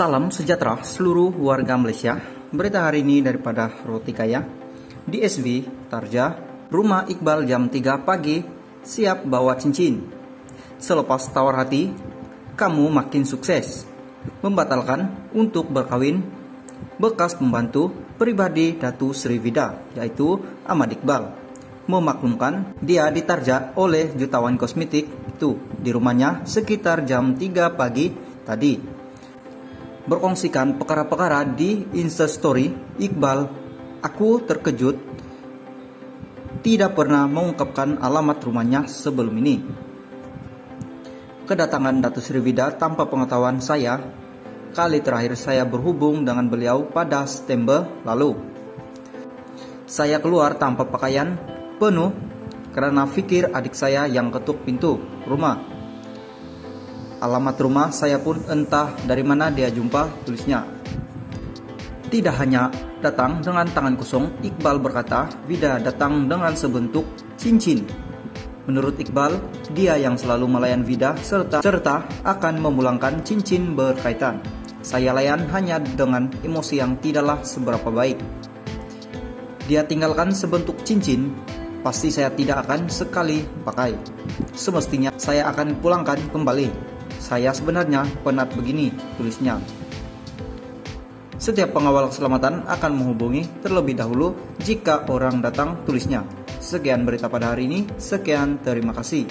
Salam sejahtera seluruh warga Malaysia. Berita hari ini daripada Roti Kaya. Di SV, Tarja, rumah Iqbal jam 3 pagi, siap bawa cincin. Selepas tawar hati, kamu makin sukses. Membatalkan untuk berkawin bekas pembantu pribadi Datu Sri Vida, yaitu Ahmad Iqbal. Memaklumkan dia ditarja oleh jutawan kosmetik itu di rumahnya sekitar jam 3 pagi tadi berkongsikan perkara-perkara di Instastory, Iqbal, aku terkejut tidak pernah mengungkapkan alamat rumahnya sebelum ini. Kedatangan Datu Sriwida tanpa pengetahuan saya, kali terakhir saya berhubung dengan beliau pada September lalu. Saya keluar tanpa pakaian penuh karena pikir adik saya yang ketuk pintu rumah Alamat rumah saya pun entah dari mana dia jumpa tulisnya. Tidak hanya datang dengan tangan kosong, Iqbal berkata, Vida datang dengan sebentuk cincin. Menurut Iqbal, dia yang selalu melayan Vida serta, serta akan memulangkan cincin berkaitan. Saya layan hanya dengan emosi yang tidaklah seberapa baik. Dia tinggalkan sebentuk cincin, pasti saya tidak akan sekali pakai. Semestinya saya akan pulangkan kembali. Saya sebenarnya penat begini, tulisnya. Setiap pengawal keselamatan akan menghubungi terlebih dahulu jika orang datang tulisnya. Sekian berita pada hari ini, sekian terima kasih.